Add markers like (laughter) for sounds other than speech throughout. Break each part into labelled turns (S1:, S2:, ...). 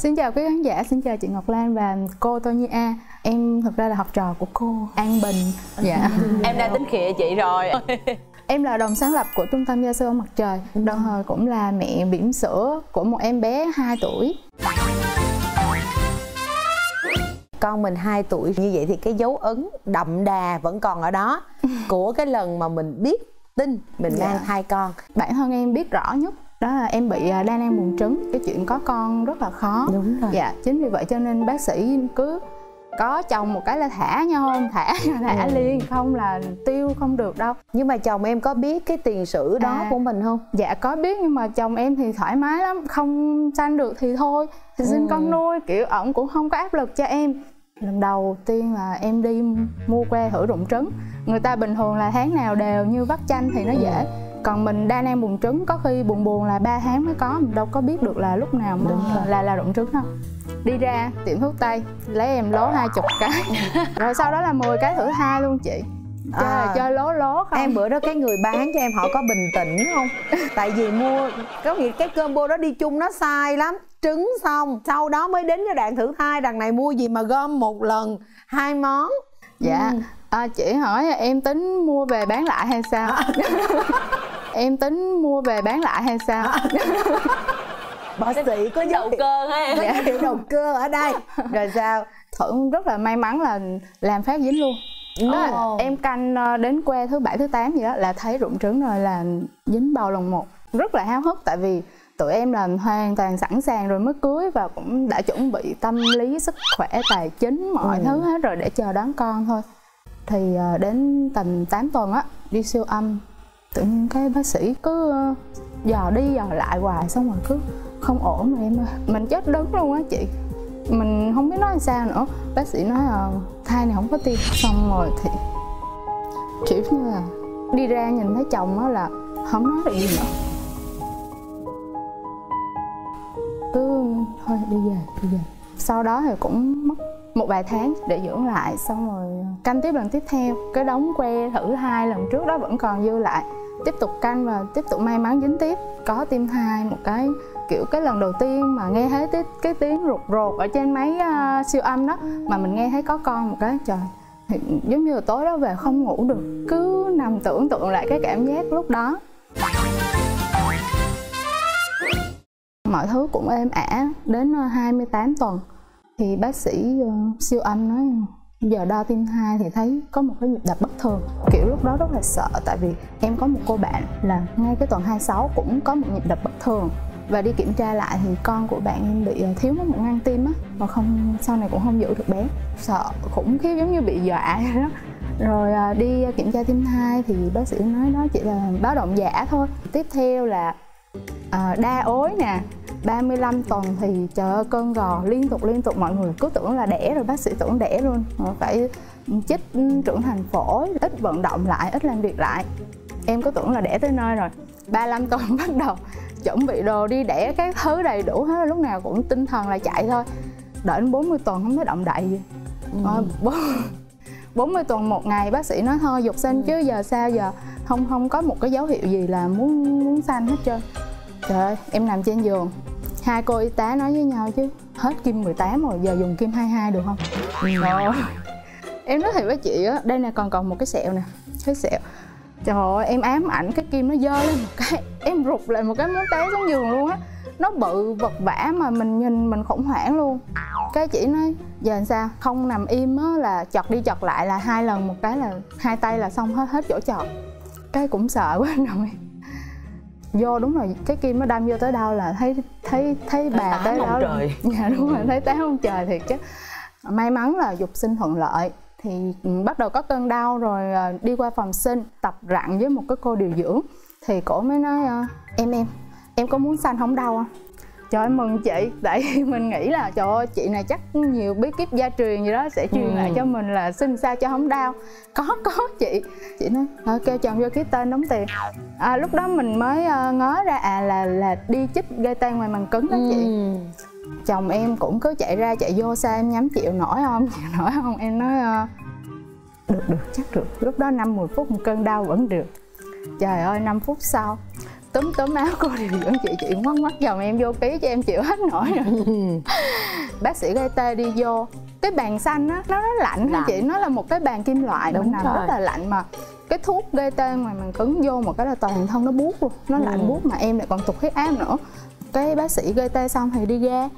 S1: Xin chào quý khán giả, xin chào chị Ngọc Lan và cô Tô Nhi A. Em thực ra là học trò của cô An Bình.
S2: Dạ. (laughs) Em đang tính khịa chị rồi. (laughs)
S1: Em là đồng sáng lập của Trung tâm Gia sư mặt trời Đồng thời cũng là mẹ bỉm sữa của một em bé 2 tuổi.
S2: Con mình 2 tuổi như vậy thì cái dấu ấn đậm đà vẫn còn ở đó. (laughs) Của cái lần mà mình biết tin mình dạ. mang hai con.
S1: Bản thân em biết rõ nhất đó là em bị à, đa nang buồng trứng cái chuyện có con rất là khó.
S2: Đúng rồi.
S1: Dạ chính vì vậy cho nên bác sĩ cứ có chồng một cái là thả nhau không? Thả (laughs) thả ừ. liền không là tiêu không được đâu.
S2: Nhưng mà chồng em có biết cái tiền sử đó à, của mình không?
S1: Dạ có biết nhưng mà chồng em thì thoải mái lắm không sanh được thì thôi. Thì xin ừ. con nuôi kiểu ẩn cũng không có áp lực cho em. Lần đầu tiên là em đi mua que thử rụng trứng. Người ta bình thường là tháng nào đều như vắt chanh thì nó dễ còn mình đa nang buồn trứng có khi buồn buồn là 3 tháng mới có mình đâu có biết được là lúc nào là, là là rụng trứng đâu. Đi ra tiệm thuốc tây lấy em lố hai chục cái. (laughs) Rồi sau đó là 10 cái thử hai luôn chị. Chơi à, là chơi lố lố không?
S2: Em bữa đó cái người bán cho em họ có bình tĩnh không? (laughs) Tại vì mua có nghĩa cái combo đó đi chung nó sai lắm. Trứng xong sau đó mới đến cái đoạn thử thai đằng này mua gì mà gom một lần hai món.
S1: Dạ. Ừ. à, chị hỏi em tính mua về bán lại hay sao (laughs) em tính mua về bán lại hay sao? (laughs)
S2: Bác sĩ có
S3: đầu cơ ha.
S2: Dạ đầu cơ ở đây. Rồi sao?
S1: Thuận rất là may mắn là làm phát dính luôn. Đó oh. em canh ờ, đến que thứ bảy thứ tám gì đó là thấy rụng trứng rồi là dính bầu lần một. Rất là háo hức tại vì tụi em là hoàn toàn sẵn sàng rồi mới cưới và cũng đã chuẩn bị tâm lý sức khỏe tài chính mọi ừ. thứ hết rồi để chờ đón con thôi. Thì ờ, đến tầm 8 tuần á đi siêu âm tự nhiên cái bác sĩ cứ ờ, dò đi dò lại hoài, xong rồi cứ không ổn mà em ơi. Mình chết đứng luôn á chị. Mình không biết nói sao nữa. Bác sĩ nói là thai này không có tim xong rồi thì kiểu như là đi ra nhìn thấy chồng á là không nói được gì nữa. Cứ thôi, đi về đi về. Sau đó thì cũng mất một vài tháng để dưỡng lại xong rồi canh tiếp lần tiếp theo. Cái đống que thử hai lần trước đó vẫn còn dư lại. Tiếp tục canh và tiếp tục may mắn dính tiếp. Có tim thai một cái kiểu cái lần đầu tiên mà nghe thấy cái, cái tiếng rụt rột ở trên máy uh, siêu âm đó mà mình nghe thấy có con một cái trời thì giống như là tối đó về không ngủ được. Cứ nằm tưởng tượng lại cái cảm giác lúc đó. Mọi thứ cũng êm ả đến ờ, 28 tuần thì bác sĩ uh, siêu âm nói giờ đo tim thai thì thấy có một cái nhịp đập bất thường. Kiểu lúc đó rất là sợ tại vì em có một cô bạn là ngay cái tuần 26 cũng có một nhịp đập bất thường. Và đi kiểm tra lại thì con của bạn em bị ờ, thiếu mất một ngăn tim á và không sau này cũng không giữ được bé. Sợ khủng khiếp giống như bị dọa (laughs) vậy đó. Rồi ờ, đi kiểm tra tim thai thì bác sĩ nói đó chỉ là báo động giả thôi. Tiếp theo là à, đa ối nè 35 tuần thì trời ơi cơn gò liên tục liên tục mọi người cứ tưởng là đẻ rồi bác sĩ tưởng đẻ luôn. Phải chích trưởng thành phổi ít vận động lại ít làm việc lại. Em có tưởng là đẻ tới nơi rồi. 35 tuần (laughs) bắt đầu chuẩn bị đồ đi đẻ các thứ đầy đủ hết lúc nào cũng tinh thần là chạy thôi. Đợi đến 40 tuần không thấy động đậy gì. Ừ. Ờ, 40 tuần một ngày bác sĩ nói thôi dục sinh ừ. chứ giờ sao giờ không không có một cái dấu hiệu gì là muốn muốn sanh hết trơn trời ơi em nằm trên giường hai cô y tá nói với nhau chứ hết kim 18 rồi giờ dùng kim 22 được không ừ. Rồi. em nói thiệt với chị á đây nè còn còn một cái sẹo nè cái sẹo trời ơi em ám ảnh cái kim nó dơ lên một cái (laughs) em rụt lại một cái muốn té xuống giường luôn á nó bự vật vả mà mình nhìn mình khủng hoảng luôn. Cái chị nói giờ làm sao? Không nằm im á là chọt đi chọt lại là hai lần một cái là hai tay là xong hết hết chỗ chọt cái cũng sợ (laughs) quá rồi. Vô đúng rồi cái kim nó đâm vô tới đâu là thấy thấy thấy bà tới đó.
S2: trời. (laughs)
S1: dạ đúng rồi thấy tám ông trời thiệt chứ. May mắn là dục sinh thuận lợi thì ừ, bắt đầu có cơn đau rồi ờ, đi qua phòng sinh tập rặn với một cái cô điều dưỡng thì cổ mới nói ờ, em em em có muốn sanh không đau không? Trời ơi mừng chị. Tại vì (laughs) mình nghĩ là trời ơi chị này chắc nhiều bí kíp gia truyền gì đó sẽ truyền ừ. lại cho mình là sinh sao cho không đau. Có có chị. Chị nói à, kêu chồng vô ký tên đóng tiền. À, lúc đó mình mới uh, ngó ra à là là đi chích gây tê ngoài màng cứng đó ừ. chị chồng em cũng cứ chạy ra chạy vô sao em nhắm chịu nổi không? (laughs) Chịu nổi không? Em nói uh, được được chắc được. Lúc đó năm mười phút một cơn đau vẫn được. Trời ơi 5 phút sau túm túm áo cô điều dưỡng chị chị ngoắc ngoắc chồng em vô ký cho em chịu hết nổi rồi. (laughs) Bác sĩ gây tê đi vô cái bàn xanh á nó rất lạnh, lạnh. chị? Nó là một cái bàn kim loại đúng nằm rất là lạnh mà cái thuốc gây tê ngoài màng cứng vô một cái là toàn thân nó buốt luôn nó ừ. lạnh buốt mà em lại còn tụt huyết áp nữa. Cái bác sĩ gây tê xong thì đi ra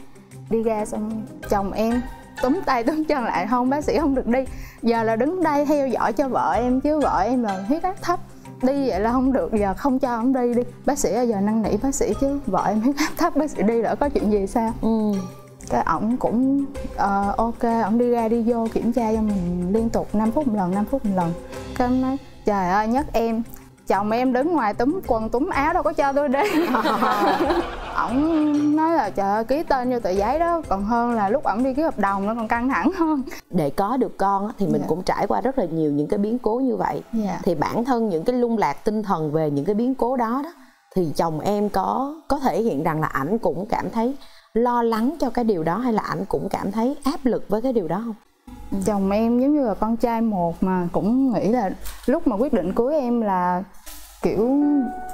S1: đi ra xong chồng em túm tay túm chân lại không bác sĩ không được đi giờ là đứng đây theo dõi cho vợ em chứ vợ em là huyết áp thấp đi vậy là không được giờ không cho ông đi đi. Bác sĩ giờ năn nỉ bác sĩ chứ vợ em huyết áp thấp bác sĩ đi lỡ có chuyện gì sao? Ừ. Cái ổng cũng uh, ok ổng đi ra đi vô kiểm tra cho mình liên tục 5 phút một lần 5 phút một lần. Cái ông nói trời ơi nhắc em chồng em đứng ngoài túm quần túm áo đâu có cho tôi đi (laughs) ổng nói là trời ơi ký tên vô tờ giấy đó còn hơn là lúc ổng đi ký hợp đồng nó còn căng thẳng hơn
S2: để có được con thì mình yeah. Dạ. cũng trải qua rất là nhiều những cái biến cố như vậy yeah. Dạ. thì bản thân những cái lung lạc tinh thần về những cái biến cố đó đó thì chồng em có có thể hiện rằng là ảnh cũng cảm thấy lo lắng cho cái điều đó hay là ảnh cũng cảm thấy áp lực với cái điều đó không
S1: chồng em giống như là con trai một mà cũng nghĩ là lúc mà quyết định cưới em là kiểu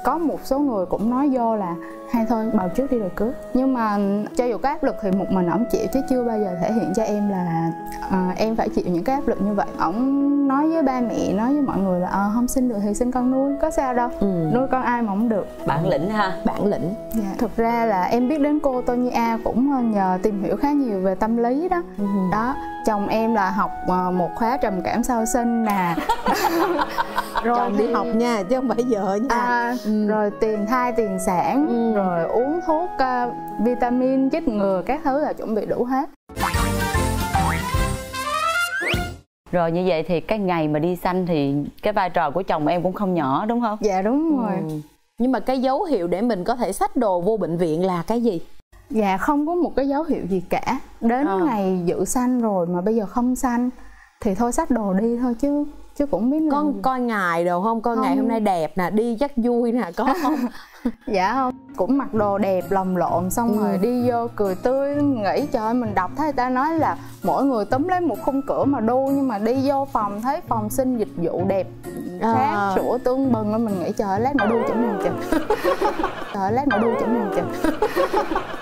S1: có một số người cũng nói vô là hay thôi bào trước đi rồi cưới nhưng mà cho dù có áp lực thì một mình ổng chịu chứ chưa bao giờ thể hiện cho em là à, em phải chịu những cái áp lực như vậy. Ổng nói với ba mẹ nói với mọi người là à, không sinh được thì sinh con nuôi có sao đâu. Ừ. nuôi con ai mà không được.
S3: Bản lĩnh ha.
S2: Bản lĩnh.
S1: Dạ. thực ra là em biết đến cô Tonya cũng nhờ tìm hiểu khá nhiều về tâm lý đó. Ừ. đó chồng em là học ờ, một khóa trầm cảm sau sinh nè (laughs)
S2: rồi chồng thì... đi học nha chứ không phải vợ nha à,
S1: ừ. rồi tiền thai tiền sản ừ. rồi uống thuốc uh, vitamin chích ngừa các thứ là chuẩn bị đủ hết
S3: rồi như vậy thì cái ngày mà đi sanh thì cái vai trò của chồng em cũng không nhỏ đúng không
S1: dạ đúng rồi ừ.
S2: nhưng mà cái dấu hiệu để mình có thể xách đồ vô bệnh viện là cái gì
S1: dạ không có một cái dấu hiệu gì cả đến à. ngày dự sanh rồi mà bây giờ không sanh thì thôi xách đồ đi thôi chứ chứ cũng biết
S2: con là... coi ngày đồ không coi không. ngày hôm nay đẹp nè đi chắc vui nè có không (laughs)
S1: dạ không cũng mặc đồ đẹp lồng lộn xong ừ. rồi đi vô cười tươi nghĩ trời mình đọc thấy ta nói là mỗi người túm lấy một khung cửa mà đu nhưng mà đi vô phòng thấy phòng sinh dịch vụ đẹp sáng à. sủa tương bừng mình nghĩ trời lát nữa đu chỉnh mình chừng trời lát nữa đu chỉnh mình chừng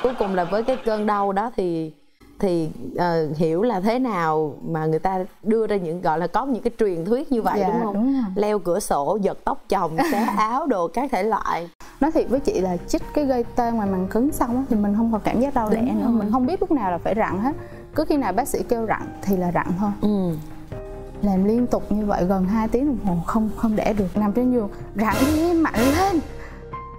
S2: cuối cùng là với cái cơn đau đó thì thì uh, hiểu là thế nào mà người ta đưa ra những gọi là có những cái truyền thuyết như vậy dạ, đúng không? đúng rồi. leo cửa sổ giật tóc chồng (laughs) xé áo đồ các thể loại.
S1: Nói thiệt với chị là chích cái gây tê ngoài màng cứng xong thì mình không còn cảm giác đau đẻ nữa. mình không biết lúc nào là phải rặn hết. Cứ khi nào bác sĩ kêu rặn thì là rặn thôi. Ừ. làm liên tục như vậy gần 2 tiếng đồng hồ không không đẻ được. Nằm trên giường rặn đi mạnh lên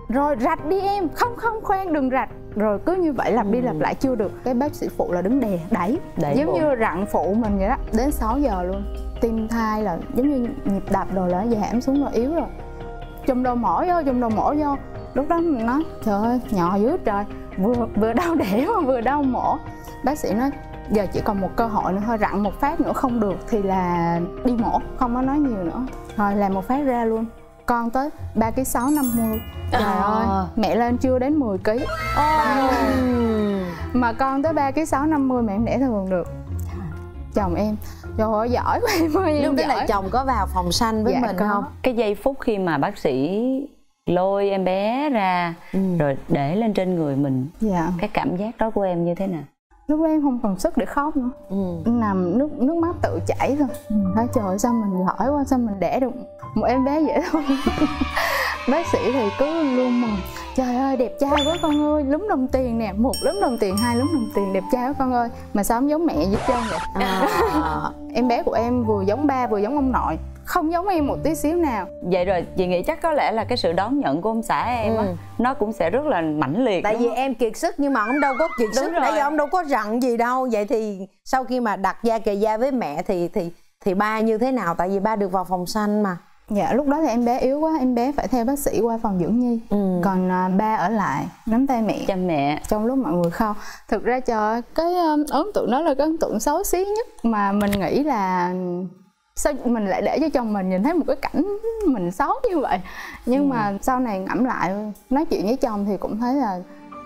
S1: rồi rạch đi em không không khoan đừng rạch. Rồi cứ như vậy lặp đi lặp ừ. lại chưa được. Cái bác sĩ phụ là đứng đè đẩy, đẩy giống bộ. như rặn phụ mình vậy đó đến 6 giờ luôn. Tim thai là giống như nhịp đập rồi là giảm xuống rồi yếu rồi. Chùm đầu mổ vô chùm đầu mổ vô. Lúc đó mình nói trời ơi nhỏ dữ trời. Vừa vừa đau đẻ mà vừa đau mổ. Bác sĩ nói giờ chỉ còn một cơ hội nữa thôi rặn một phát nữa không được thì là đi mổ không có nói nhiều nữa. Rồi làm một phát ra luôn con tới ba ký sáu năm mươi trời à. ơi mẹ lên chưa đến 10 ký oh. mà con tới ba ký sáu năm mươi mẹ em đẻ thường được chồng em trời ơi giỏi quá em ơi
S2: lúc đó là chồng có vào phòng sanh với dạ, mình có. không
S3: cái giây phút khi mà bác sĩ lôi em bé ra ừ. rồi để lên trên người mình dạ. cái cảm giác đó của em như thế nào
S1: lúc đó em không còn sức để khóc nữa ừ. nằm nước nước mắt tự chảy thôi ừ. nói trời sao mình giỏi quá sao mình đẻ được một em bé dễ thôi (laughs) bác sĩ thì cứ luôn mừng trời ơi đẹp trai quá con ơi lúm đồng tiền nè một lúm đồng tiền hai lúm đồng tiền đẹp trai quá con ơi mà sao không giống mẹ giúp trơn vậy à. (laughs) em bé của em vừa giống ba vừa giống ông nội không giống em một tí xíu nào.
S3: Vậy rồi chị nghĩ chắc có lẽ là cái sự đón nhận của ông xã em ừ. á nó cũng sẽ rất là mãnh liệt
S2: tại vì không? em kiệt sức nhưng mà ông đâu có kiệt đúng sức tại vì ông đâu có rặn gì đâu. Vậy thì sau khi mà đặt da kề da với mẹ thì thì thì ba như thế nào? Tại vì ba được vào phòng xanh mà.
S1: Dạ lúc đó thì em bé yếu quá em bé phải theo bác sĩ qua phòng dưỡng nhi. Ừ. còn à, ba ở lại nắm tay mẹ.
S3: Chăm mẹ.
S1: Trong lúc mọi người khóc thực ra cho cái um, ấn tượng đó là cái ấn tượng xấu xí nhất mà mình nghĩ là sao mình lại để cho chồng mình nhìn thấy một cái cảnh mình xấu như vậy nhưng ừ. mà sau này ngẫm lại nói chuyện với chồng thì cũng thấy là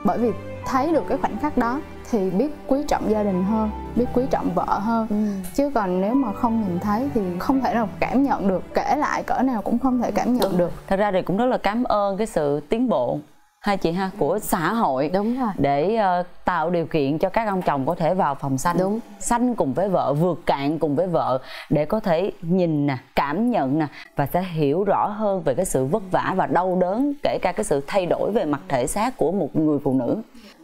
S1: bởi vì thấy được cái khoảnh khắc đó thì biết quý trọng gia đình hơn biết quý trọng vợ hơn ừ. chứ còn nếu mà không nhìn thấy thì không thể nào cảm nhận được kể lại cỡ nào cũng không thể cảm nhận được
S3: thật ra thì cũng rất là cảm ơn cái sự tiến bộ hai chị ha của xã hội
S2: đúng rồi.
S3: để uh, tạo điều kiện cho các ông chồng có thể vào phòng xanh. Đúng. Xanh cùng với vợ vượt cạn cùng với vợ để có thể nhìn nè cảm nhận nè và sẽ hiểu rõ hơn về cái sự vất vả và đau đớn kể cả cái sự thay đổi về mặt thể xác của một người phụ nữ.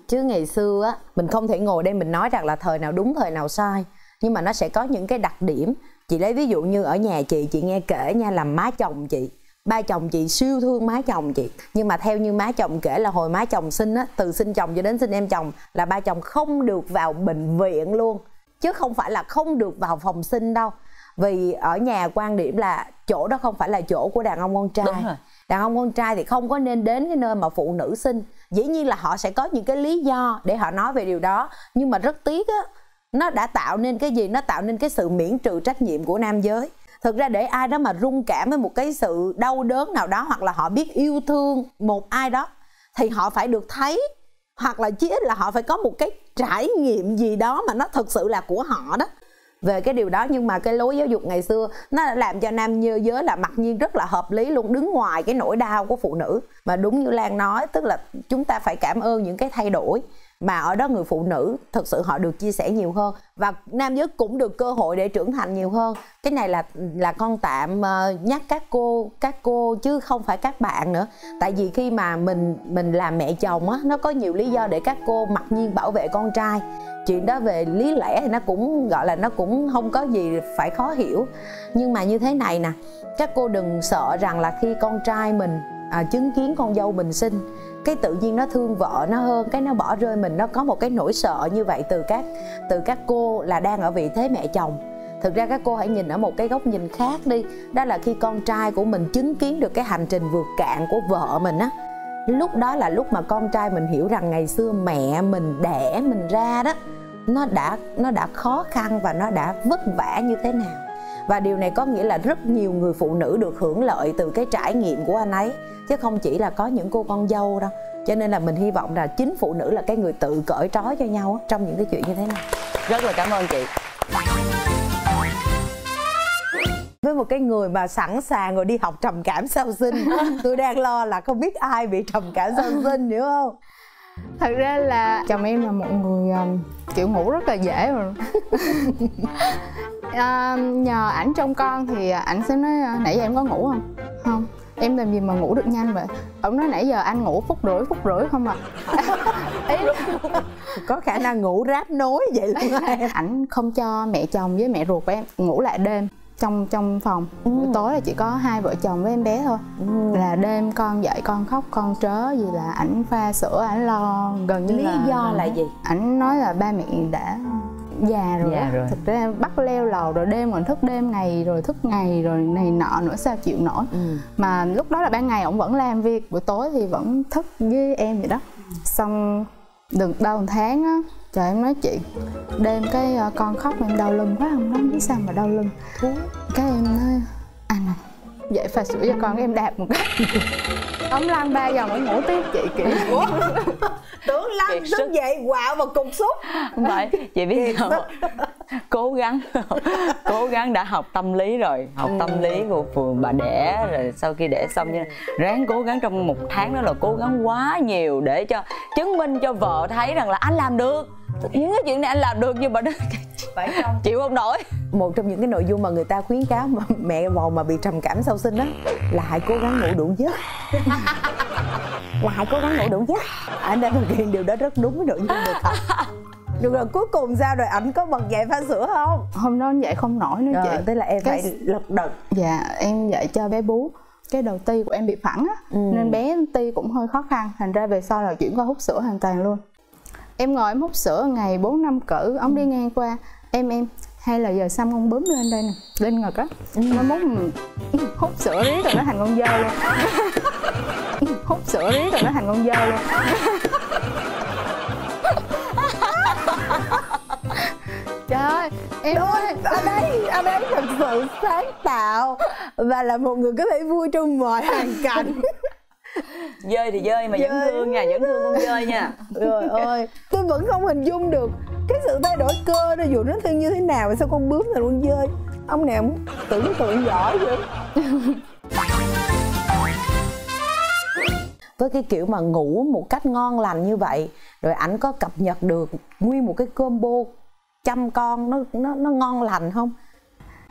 S2: Chứ ngày xưa á mình không thể ngồi đây mình nói rằng là thời nào đúng thời nào sai. Nhưng mà nó sẽ có những cái đặc điểm. Chị lấy ví dụ như ở nhà chị chị nghe kể nha làm má chồng chị ba chồng chị siêu thương má chồng chị. Nhưng mà theo như má chồng kể là hồi má chồng sinh á từ sinh chồng cho đến sinh em chồng là ba chồng không được vào bệnh viện luôn. Chứ không phải là không được vào phòng sinh đâu. Vì ở nhà quan điểm là chỗ đó không phải là chỗ của đàn ông con trai. Đúng rồi. đàn ông con trai thì không có nên đến cái nơi mà phụ nữ sinh. Dĩ nhiên là họ sẽ có những cái lý do để họ nói về điều đó. Nhưng mà rất tiếc á nó đã tạo nên cái gì? Nó tạo nên cái sự miễn trừ trách nhiệm của nam giới thực ra để ai đó mà rung cảm với một cái sự đau đớn nào đó, hoặc là họ biết yêu thương một ai đó, thì họ phải được thấy, hoặc là chí ít là họ phải có một cái trải nghiệm gì đó mà nó thực sự là của họ đó. Về cái điều đó, nhưng mà cái lối giáo dục ngày xưa, nó đã làm cho nam như giới là mặc nhiên rất là hợp lý luôn, đứng ngoài cái nỗi đau của phụ nữ. Mà đúng như lan nói, tức là chúng ta phải cảm ơn những cái thay đổi mà ở đó người phụ nữ thực sự họ được chia sẻ nhiều hơn và nam giới cũng được cơ hội để trưởng thành nhiều hơn. Cái này là là con tạm ờ, nhắc các cô các cô chứ không phải các bạn nữa. Tại vì khi mà mình mình làm mẹ chồng á nó có nhiều lý do để các cô mặc nhiên bảo vệ con trai. Chuyện đó về lý lẽ thì nó cũng gọi là nó cũng không có gì phải khó hiểu. Nhưng mà như thế này nè các cô đừng sợ rằng là khi con trai mình à, chứng kiến con dâu mình sinh cái tự nhiên nó thương vợ nó hơn, cái nó bỏ rơi mình, nó có một cái nỗi sợ như vậy từ các từ các cô là đang ở vị thế mẹ chồng. Thực ra các cô hãy nhìn ở một cái góc nhìn khác đi, đó là khi con trai của mình chứng kiến được cái hành trình vượt cạn của vợ mình á. Lúc đó là lúc mà con trai mình hiểu rằng ngày xưa mẹ mình đẻ mình ra đó, nó đã nó đã khó khăn và nó đã vất vả như thế nào và điều này có nghĩa là rất nhiều người phụ nữ được hưởng lợi từ cái trải nghiệm của anh ấy. Chứ không chỉ là có những cô con dâu đâu. Cho nên là mình hy vọng là chính phụ nữ là cái người tự cởi trói cho nhau trong những cái chuyện như thế này.
S3: Rất là cảm ơn chị.
S2: Với một cái người mà sẵn sàng rồi đi học trầm cảm sau sinh (laughs) tôi đang lo là không biết ai bị trầm cảm sau sinh nữa không
S1: thật ra là chồng em là một người um, kiểu ngủ rất là dễ rồi à, (laughs) nhờ ảnh trông con thì ảnh sẽ nói nãy giờ em có ngủ không? Không. Em làm gì mà ngủ được nhanh vậy? Ông nói nãy giờ anh ngủ phút rưỡi phút rưỡi không à. (laughs)
S2: Ý có khả năng ngủ ráp nối vậy luôn
S1: ảnh không cho mẹ chồng với mẹ ruột của em ngủ lại đêm trong trong phòng ừ. buổi tối là chỉ có hai vợ chồng với em bé thôi ừ. là đêm con dậy con khóc con trớ gì là ảnh pha sữa ảnh lo gần như
S2: lý
S1: là
S2: do là gì
S1: ảnh nói là ba mẹ đã già rồi, già rồi. thực ra bắt leo lầu rồi đêm còn thức đêm ngày rồi thức ngày rồi này nọ nữa sao chịu nổi ừ. mà lúc đó là ban ngày ông vẫn làm việc buổi tối thì vẫn thức với em vậy đó xong được đâu một tháng á trời em nói chị đêm cái uh, con khóc em đau lưng quá không nó biết sao mà đau lưng. Cái em nói anh à dậy pha sữa cho con em đạp một cái ống lăn ba giờ mới ngủ tiếp chị kiểu (laughs)
S2: tưởng lăn thức dậy quạo vào cục xúc.
S3: Không phải chị biết không? Cố gắng (laughs) cố gắng đã học tâm lý rồi. Học tâm ừ. lý của phường bà đẻ rồi sau khi đẻ xong nha. Ráng cố gắng trong một tháng đó là cố gắng quá nhiều để cho chứng minh cho vợ thấy rằng là anh làm được những cái chuyện này anh làm được nhưng mà nó (laughs) phải không? chịu không nổi.
S2: Một trong những cái nội dung mà người ta khuyến cáo mà (laughs) mẹ bầu mà bị trầm cảm sau sinh á là hãy cố gắng ngủ đủ giấc. (laughs) Là hãy cố gắng ngủ đủ giấc. Anh đã thực hiện điều đó rất đúng với nội dung được thật được rồi cuối cùng sao rồi? Ảnh có bật dậy pha sữa không?
S1: Hôm đó anh dậy không nổi nữa chị.
S2: Tức là em cái... phải lật đật.
S1: Dạ em dậy cho bé bú. Cái đầu ti của em bị phẳng á ừ. nên bé ti cũng hơi khó khăn. Thành ra về sau là chuyển qua hút sữa hoàn toàn luôn em ngồi, em hút sữa ngày 4 năm cỡ, ông đi ngang qua. Em em, hay là giờ xăm con bướm lên đây nè. Lên ngực á. Nó muốn ừ, hút sữa riết rồi nó thành con dơ luôn. Hút sữa riết rồi nó thành con dơ luôn. Trời ơi, em ơi,
S2: ở đây ở đây thật sự sáng tạo và là một người có thể vui trong mọi hoàn cảnh
S3: dơi thì dơi mà dơi. vẫn thương nha vẫn thương con dơi nha. (laughs)
S2: Rồi ơi tôi vẫn không hình dung được cái sự thay đổi cơ nó dù nó thương như thế nào sao con bướm thành con dơi. Ông nào tưởng tượng giỏi vậy với cái kiểu mà ngủ một cách ngon lành như vậy rồi ảnh có cập nhật được nguyên một cái combo chăm con nó nó nó ngon lành không?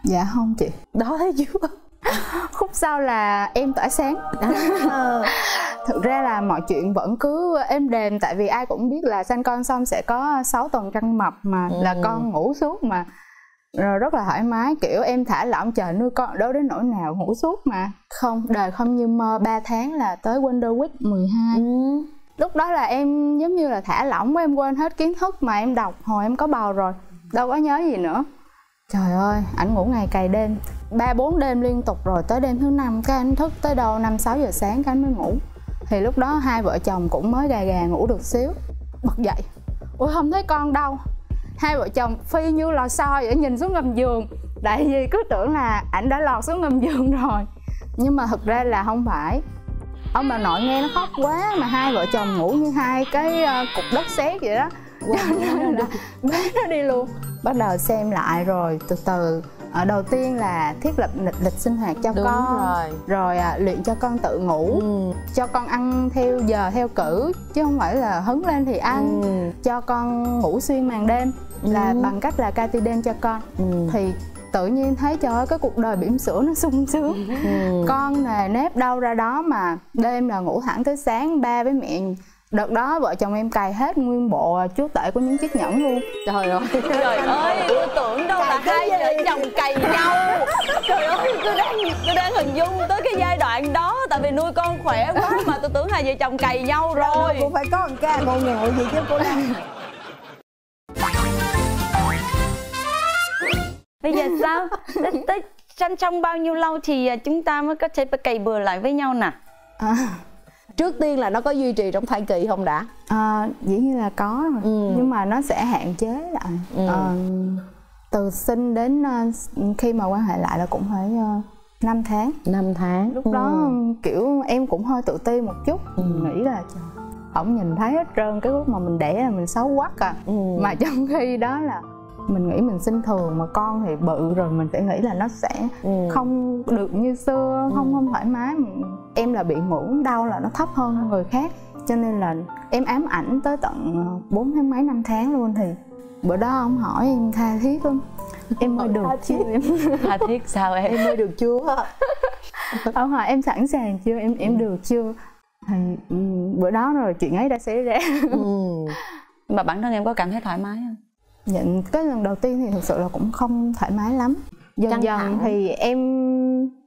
S1: Dạ không chị.
S2: Đó thấy chưa?
S1: Khúc sau là em tỏa sáng. À. (laughs) thực ra là mọi chuyện vẫn cứ êm đềm tại vì ai cũng biết là sanh con xong sẽ có 6 tuần trăng mập mà ừ. là con ngủ suốt mà. Rồi rất là thoải mái kiểu em thả lỏng chờ nuôi con đâu đến nỗi nào ngủ suốt mà. Không đời không như mơ 3 tháng là tới Wonder Week 12 ừ. lúc đó là em giống như là thả lỏng em quên hết kiến thức mà em đọc hồi em có bầu rồi đâu có nhớ gì nữa. Trời ơi ảnh ngủ ngày cày đêm ba bốn đêm liên tục rồi tới đêm thứ năm cái anh thức tới đâu năm sáu giờ sáng cái anh mới ngủ thì lúc đó hai vợ chồng cũng mới gà gà ngủ được xíu bật dậy. Ui không thấy con đâu. Hai vợ chồng phi như lò xo vậy nhìn xuống gầm giường. Tại vì cứ tưởng là ảnh đã lọt xuống gầm giường rồi. Nhưng mà thực ra là không phải. Ông bà nội nghe nó khóc quá mà hai vợ chồng ngủ như hai cái uh, cục đất sét vậy đó. Cho nên là bế nó đi luôn. Bắt đầu xem lại rồi từ từ ở đầu tiên là thiết lập lịch, lịch sinh hoạt cho
S2: Đúng
S1: con
S2: rồi
S1: rồi à, luyện cho con tự ngủ ừ. cho con ăn theo giờ theo cử chứ không phải là hứng lên thì ăn ừ. cho con ngủ xuyên màn đêm là ừ. bằng cách là cati đêm cho con ừ. thì tự nhiên thấy trời ơi cái cuộc đời bỉm sữa nó sung sướng ừ. con nề nếp đâu ra đó mà đêm là ngủ thẳng tới sáng ba với mẹ đợt đó vợ chồng em cài hết nguyên bộ chúa tể của những chiếc nhẫn luôn.
S3: Trời ơi. (laughs) Trời ơi tôi tưởng đâu là hai vợ chồng cày nhau. Trời ơi tôi đang tôi đang hình dung tới cái giai đoạn đó tại vì nuôi con khỏe quá mà tôi tưởng hai vợ chồng cày nhau rồi.
S2: cũng phải có một ca con ngộ gì chứ cô Lan.
S3: Bây giờ sao? Tới, tới trong trong bao nhiêu lâu thì chúng ta mới có thể cày bừa lại với nhau nè?
S2: À trước tiên là nó có duy trì trong thai kỳ không đã
S1: à, dĩ nhiên là có rồi ừ. nhưng mà nó sẽ hạn chế lại ừ. à, từ sinh đến uh, khi mà quan hệ lại là cũng phải 5 tháng
S2: 5 tháng
S1: lúc ừ. đó kiểu em cũng hơi tự ti một chút ừ. nghĩ là trời ổng nhìn thấy hết trơn cái lúc mà mình đẻ là mình xấu quắc à ừ. mà trong khi đó là mình nghĩ mình sinh thường mà con thì bự rồi mình sẽ nghĩ là nó sẽ ừ. không được như xưa không ừ. không thoải mái. Em là bị ngủ đau là nó thấp hơn người khác cho nên là em ám ảnh tới tận 4 tháng mấy năm tháng luôn thì bữa đó ông hỏi em tha thiết không em mới được chưa em? (laughs)
S3: Tha thiết sao em?
S2: Em mới được chưa?
S1: Ông hỏi em sẵn sàng chưa? Em em ừ. được chưa? Thì ừ, bữa đó rồi chuyện ấy đã xảy ra. Ừ.
S3: mà bản thân em có cảm thấy thoải mái không
S1: nhận cái lần đầu tiên thì thực sự là cũng không thoải mái lắm. Dần Căng dần thẳng. thì em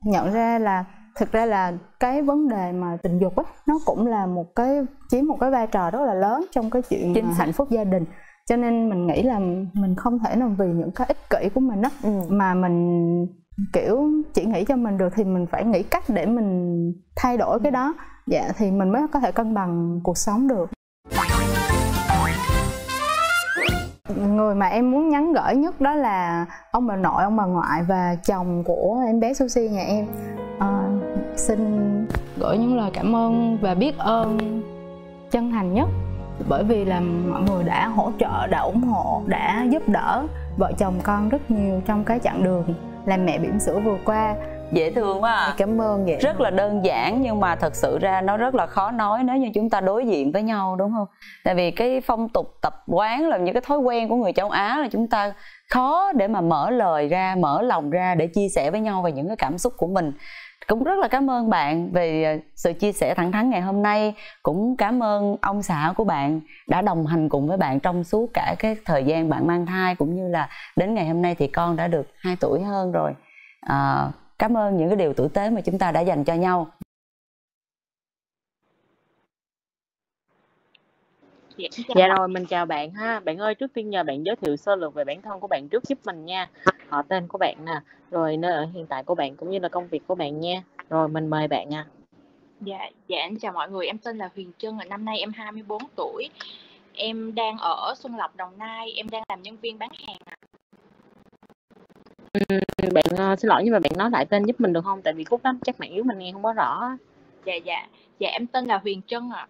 S1: nhận ra là thực ra là cái vấn đề mà tình dục ấy nó cũng là một cái chiếm một cái vai trò rất là lớn trong cái chuyện Chính hạnh phúc gia đình. Cho nên mình nghĩ là mình không thể nào vì những cái ích kỷ của mình á ừ. mà mình kiểu chỉ nghĩ cho mình được thì mình phải nghĩ cách để mình thay đổi cái đó. Dạ thì mình mới có thể cân bằng cuộc sống được người mà em muốn nhắn gửi nhất đó là ông bà nội ông bà ngoại và chồng của em bé Sushi nhà em. À, xin gửi những lời cảm ơn và biết ơn chân thành nhất. Bởi vì là mọi người đã hỗ trợ đã ủng hộ đã giúp đỡ vợ chồng con rất nhiều trong cái chặng đường làm mẹ bỉm sữa vừa qua
S3: dễ thương quá à.
S2: cảm ơn vậy.
S3: Rất là đơn giản nhưng mà thật sự ra nó rất là khó nói nếu như chúng ta đối diện với nhau đúng không? Tại vì cái phong tục tập quán là những cái thói quen của người châu á là chúng ta khó để mà mở lời ra mở lòng ra để chia sẻ với nhau về những cái cảm xúc của mình. Cũng rất là cảm ơn bạn về ờ, sự chia sẻ thẳng thắn ngày hôm nay. Cũng cảm ơn ông xã của bạn đã đồng hành cùng với bạn trong suốt cả cái thời gian bạn mang thai. Cũng như là đến ngày hôm nay thì con đã được 2 tuổi hơn rồi. À, cảm ơn những cái điều tử tế mà chúng ta đã dành cho nhau.
S4: Dạ, rồi mình chào bạn ha. Bạn ơi trước tiên nhờ bạn giới thiệu sơ lược về bản thân của bạn trước giúp mình nha. Họ tên của bạn nè rồi nơi ở hiện tại của bạn cũng như là công việc của bạn nha. Rồi mình mời bạn nha
S5: dạ dạ em chào mọi người. Em tên là Huyền Trân ở năm nay em 24 tuổi. Em đang ở Xuân Lộc Đồng Nai. Em đang làm nhân viên bán hàng
S4: bạn, ờ, xin lỗi nhưng mà bạn nói lại tên giúp mình được không Tại vì khúc đó chắc mạng yếu mình nghe không có rõ
S5: Dạ, dạ. Dạ, em tên là Huyền Trân ạ.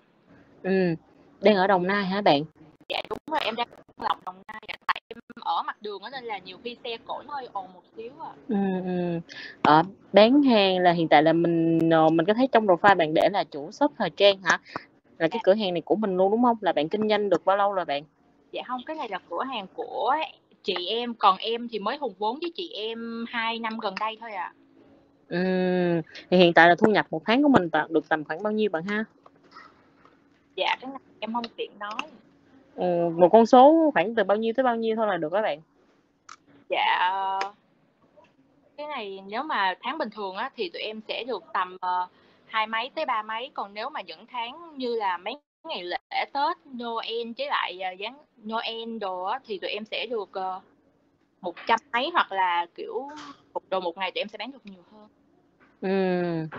S4: Ừm, đang ở Đồng Nai hả bạn?
S5: Dạ, đúng rồi em đang lọc đồng nai ạ tại em ở mặt đường á nên là nhiều khi xe cộ nó hơi ồn một xíu à
S4: ừ, ừ. Ở bán hàng là hiện tại là mình ờ, mình có thấy trong profile bạn để là chủ shop thời trang hả là cái cửa hàng này của mình luôn đúng không là bạn kinh doanh được bao lâu rồi bạn
S5: dạ không cái này là cửa hàng của chị em còn em thì mới hùng vốn với chị em hai năm gần đây thôi à
S4: ừ. thì hiện tại là thu nhập một tháng của mình được tầm khoảng bao nhiêu bạn ha?
S5: Dạ cái này em không tiện nói.
S4: Ừ, một con số khoảng từ bao nhiêu tới bao nhiêu thôi là được các bạn.
S5: Dạ cái này nếu mà tháng bình thường á thì tụi em sẽ được tầm ờ, hai mấy tới ba mấy còn nếu mà những tháng như là mấy ngày lễ Tết Noel với lại giáng Noel đồ á thì tụi em sẽ được ờ, một trăm mấy hoặc là kiểu một đồ một ngày tụi em sẽ bán được nhiều hơn.
S4: Ừ.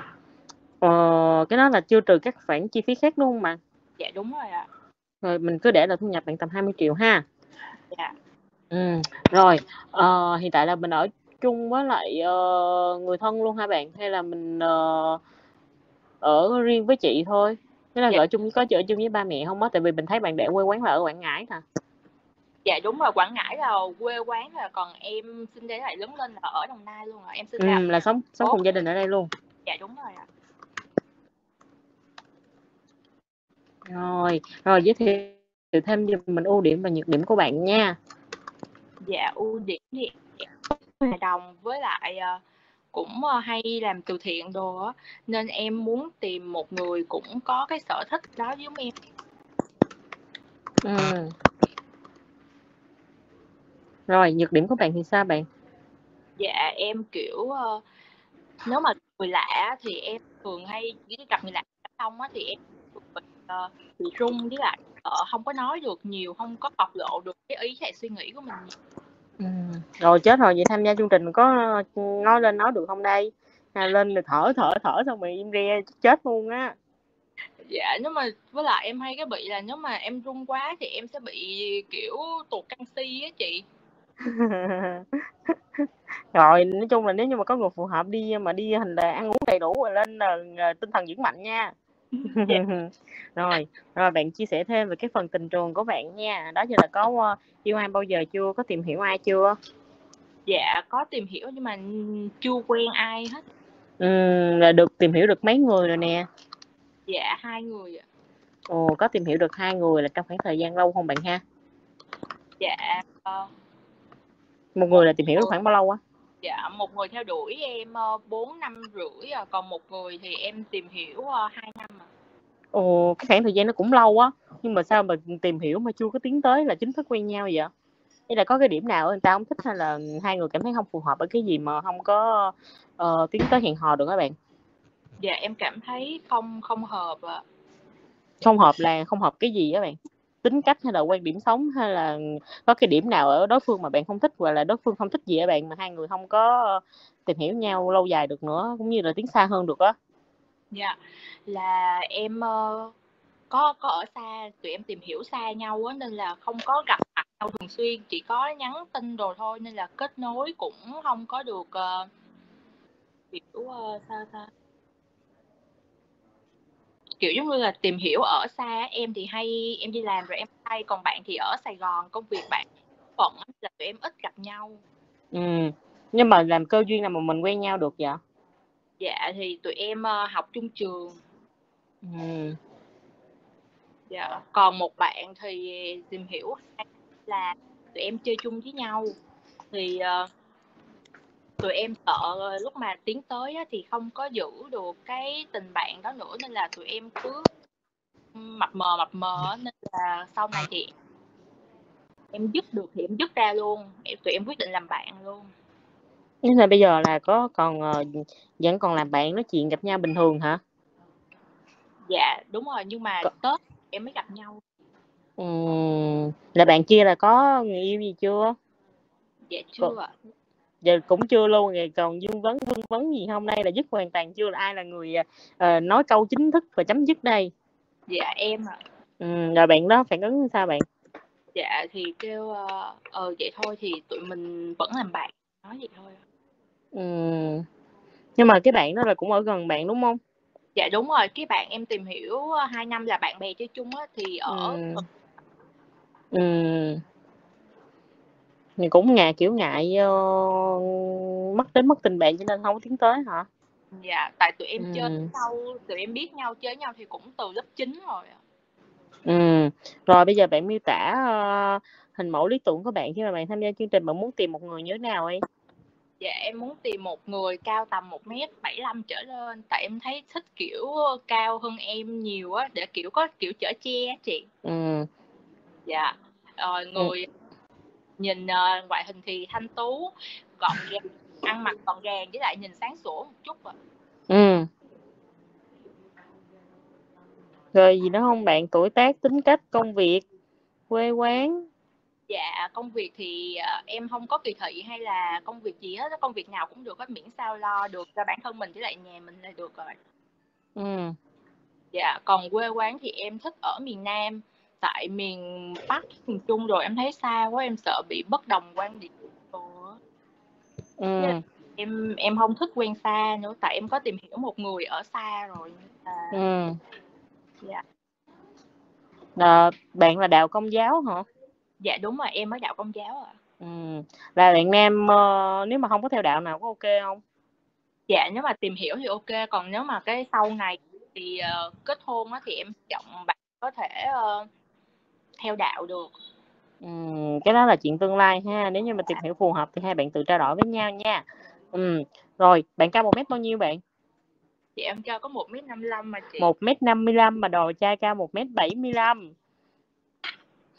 S4: ờ, cái đó là chưa trừ các khoản chi phí khác đúng không bạn?
S5: Dạ đúng rồi ạ.
S4: Rồi mình cứ để là thu nhập bạn tầm 20 triệu ha.
S5: Dạ.
S4: Ừ. rồi ờ, hiện tại là mình ở chung với lại ờ, người thân luôn ha bạn? Hay là mình ờ, ở riêng với chị thôi Thế là
S5: Dạ.
S4: ở chung có ở chung với ba mẹ không á? Tại vì mình thấy bạn để quê quán là ở Quảng Ngãi nè
S5: dạ đúng rồi. Quảng Ngãi là quê quán rồi còn em sinh ra lại lớn lên là ở Đồng Nai luôn rồi. Em sinh
S4: ừ,
S5: ra
S4: là sống sống cùng gia đình ở đây luôn.
S5: Dạ đúng rồi ạ.
S4: Rồi rồi giới thiệu thêm giùm mình ưu điểm và nhược điểm của bạn nha.
S5: Dạ ưu điểm thì hòa đồng với lại ờ, cũng ờ, hay làm từ thiện đồ á nên em muốn tìm một người cũng có cái sở thích đó giống em
S4: ừ. rồi nhược điểm của bạn thì sao bạn
S5: dạ em kiểu ờ, nếu mà người lạ thì em thường hay khi gặp người lạ xong á thì em bị ờ, bị run với lại ờ, không có nói được nhiều không có bộc lộ được cái ý hay suy nghĩ của mình nhiều.
S4: Ừ. rồi chết rồi vậy tham gia chương trình có nói lên nói được không đây à, lên rồi thở thở thở xong rồi im re chết luôn á
S5: dạ nếu mà với lại em hay cái bị là nếu mà em run quá thì em sẽ bị kiểu tụt canxi á chị (laughs)
S4: rồi nói chung là nếu như mà có người phù hợp đi mà đi hình là ăn uống đầy đủ rồi lên là, là tinh thần vững mạnh nha. (laughs) (laughs) rồi rồi bạn chia sẻ thêm về cái phần tình trường của bạn nha. Đó giờ là có ờ, yêu ai bao giờ chưa? Có tìm hiểu ai chưa?
S5: Dạ có tìm hiểu nhưng mà chưa quen ai hết.
S4: Ừ, là được tìm hiểu được mấy người rồi nè?
S5: Dạ hai người ạ.
S4: Ồ có tìm hiểu được hai người là trong khoảng thời gian lâu không bạn ha?
S5: Dạ ờ,
S4: một người là tìm hiểu được khoảng bao lâu á
S5: dạ một người theo đuổi em ờ, bốn năm rưỡi à còn một người thì em tìm hiểu ờ, hai năm à.
S4: Ồ cái khoảng thời gian nó cũng lâu á nhưng mà sao mà tìm hiểu mà chưa có tiến tới là chính thức quen nhau vậy? Ý là có cái điểm nào người ta không thích hay là hai người cảm thấy không phù hợp ở cái gì mà không có ờ, tiến tới hẹn hò được các bạn?
S5: Dạ em cảm thấy không không hợp ạ.
S4: Không hợp là không hợp cái gì á bạn tính cách hay là quan điểm sống hay là có cái điểm nào ở đối phương mà bạn không thích hoặc là đối phương không thích gì ở bạn mà hai người không có tìm hiểu nhau lâu dài được nữa cũng như là tiến xa hơn được á?
S5: Dạ là em ờ, có có ở xa tụi em tìm hiểu xa nhau á nên là không có gặp mặt nhau thường xuyên chỉ có nhắn tin rồi thôi nên là kết nối cũng không có được uh, kiểu uh, sao ta? Kiểu giống như là tìm hiểu ở xa em thì hay em đi làm rồi em hay còn bạn thì ở Sài Gòn công việc bạn bận là tụi em ít gặp nhau
S4: ừ. nhưng mà làm cơ duyên nào mà mình quen nhau được vậy
S5: dạ thì tụi em ờ, học chung trường
S4: ừ.
S5: dạ còn một bạn thì tìm hiểu là tụi em chơi chung với nhau thì ờ, tụi em sợ lúc mà tiến tới á, thì không có giữ được cái tình bạn đó nữa nên là tụi em cứ mập mờ mập mờ nên là sau này thì em dứt được thì em dứt ra luôn em tụi em quyết định làm bạn luôn.
S4: Nhưng là bây giờ là có còn ờ, vẫn còn làm bạn nói chuyện gặp nhau bình thường hả?
S5: Dạ đúng rồi nhưng mà
S4: Có-
S5: tết em mới gặp nhau.
S4: Ừ. là bạn kia là có người yêu gì chưa?
S5: Dạ chưa ạ
S4: giờ cũng chưa luôn rồi còn vương vấn vương vấn gì hôm nay là dứt hoàn toàn chưa là ai là người ờ, nói câu chính thức và chấm dứt đây
S5: dạ em ạ
S4: ừ, rồi bạn đó phản ứng sao bạn
S5: dạ thì kêu ờ ờ, vậy thôi thì tụi mình vẫn làm bạn nói vậy thôi
S4: ừ. nhưng mà cái bạn đó là cũng ở gần bạn đúng không
S5: dạ đúng rồi cái bạn em tìm hiểu hai năm là bạn bè chơi chung á thì ở
S4: ừ. Ừm. Thì cũng ngại, kiểu, ngại, ơ, mất đến mất tình bạn cho nên hông có tiến tới hả?
S5: Dạ, tại tụi em chơi với
S4: Ừm.
S5: nhau, tụi em biết nhau, chơi nhau thì cũng từ lớp 9 rồi.
S4: Ừm, rồi bây giờ bạn miêu tả, ơ, hình mẫu lý tưởng của bạn khi mà bạn tham gia chương trình, bạn muốn tìm một người như thế nào đi?
S5: Dạ, em muốn tìm một người cao tầm 1m75 trở lên, tại em thấy thích, kiểu, cao hơn em nhiều á, để, kiểu, có, kiểu, chở che á chị.
S4: Ừm.
S5: Dạ,
S4: Ừm.
S5: người nhìn, ờ, ngoại hình thì thanh tú, gọn gàng, ăn mặc gọn gàng với lại nhìn sáng sủa một chút à.
S4: Ừm. Rồi gì nữa hông bạn? Tuổi tác, tính cách, công việc, quê quán?
S5: Dạ, công việc thì, ờ, em hông có kỳ thị hay là công việc gì hết công việc nào cũng được hết, miễn sao lo được cho bản thân mình với lại nhà mình là được rồi.
S4: Ừm.
S5: Dạ, còn quê quán thì em thích ở miền Nam, tại miền Bắc, miền Trung rồi em thấy xa quá, em sợ bị bất đồng quan điểm lại
S4: Ừm.
S5: em em hông thích quen xa nữa, tại em có tìm hiểu một người ở xa rồi là
S4: Ừm.
S5: Dạ.
S4: Ờ, bạn là đạo Công giáo hả?
S5: Dạ, đúng rồi, em ở đạo Công giáo ạ.
S4: Ừm, là bạn nam, ơ, nếu mà hông có theo đạo nào có ô kê hông?
S5: Dạ, nếu mà tìm hiểu thì kê, còn nếu mà cái sau này thì, ờ, kết hôn á thì em vọng bạn có thể, ơ, theo đạo được.
S4: Ừm, cái đó là chuyện tương lai ha, nếu như mà tìm hiểu phù hợp thì hai bạn tự trao đổi với nhau nha. Ừm, rồi, bạn cao 1 mét bao nhiêu bạn?
S5: Dạ, em cao có 1m55 mà chị.
S4: 1m55 mà đòi trai cao 1m75.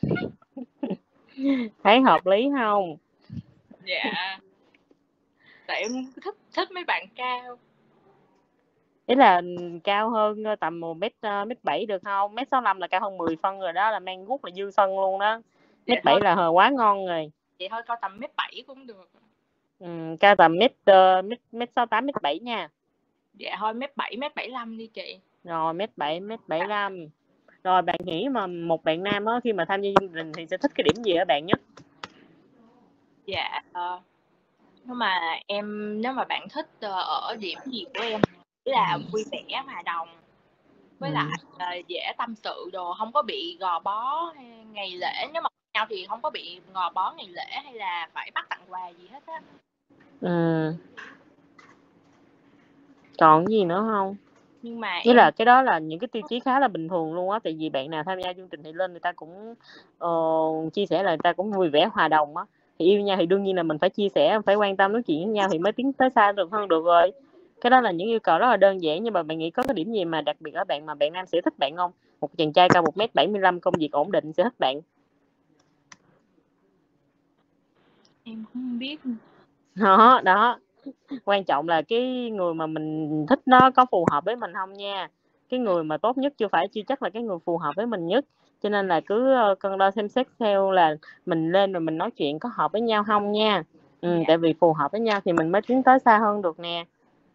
S4: (laughs) Thấy hợp lý hông?
S5: Dạ. Tại em thích thích mấy bạn cao.
S4: Ý là, ừm, cao hơn, ơ, tầm 1 mét, ơ, mét 7 được hông? Mét 65 là cao hơn 10 phân rồi đó, là mang guốc là dư xân luôn đó. Mét 7 là h quá ngon rồi.
S5: Vậy thôi cao tầm 1m7 cũng được.
S4: Ừm, cao tầm mét, ơ, mét mét 68, mét 7 nha.
S5: Dạ thôi mét 7, mét 75 đi chị.
S4: Rồi, mét 7, mét 75. Rồi bạn nghĩ mà một bạn nam á, khi mà tham gia chương trình thì sẽ thích cái điểm gì ở bạn nhất?
S5: Dạ, ờ, nếu mà em nếu mà bạn thích, ờ, ở điểm gì của em, là vui vẻ, hòa đồng, với
S4: Ừm.
S5: lại, ờ, dễ tâm sự đồ, hông có bị gò bó ngày lễ, nếu mà nhau thì hông có bị gò bó ngày lễ hay là phải bắt tặng quà gì hết á.
S4: Ừm. Còn gì nữa hông?
S5: Nhưng mà
S4: Với là
S5: em
S4: cái đó là những cái tiêu chí khá là bình thường luôn á, tại vì bạn nào tham gia chương trình thì lên người ta cũng, ờ, chia sẻ là người ta cũng vui vẻ, hòa đồng á. Thì yêu nhau thì đương nhiên là mình phải chia sẻ, phải quan tâm, nói chuyện với nhau thì mới tiến tới xa được hơn được rồi. Cái đó là những yêu cầu rất là đơn giản, nhưng mà bạn nghĩ có cái điểm gì mà đặc biệt ở bạn mà bạn nam sẽ thích bạn hông? Một chàng trai cao 1m75, công việc ổn định sẽ thích bạn.
S5: Em cũng hông biết.
S4: Đó, đó, quan trọng là cái người mà mình thích nó có phù hợp với mình hông nha. Cái người mà tốt nhất chưa phải chưa chắc là cái người phù hợp với mình nhất, cho nên là cứ, ơ, cân đo xem xét theo là mình lên rồi mình nói chuyện có hợp với nhau hông nha. Ừm,
S5: Dạ.
S4: tại vì phù hợp với nhau thì mình mới tiến tới xa hơn được nè.